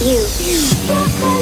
you, you.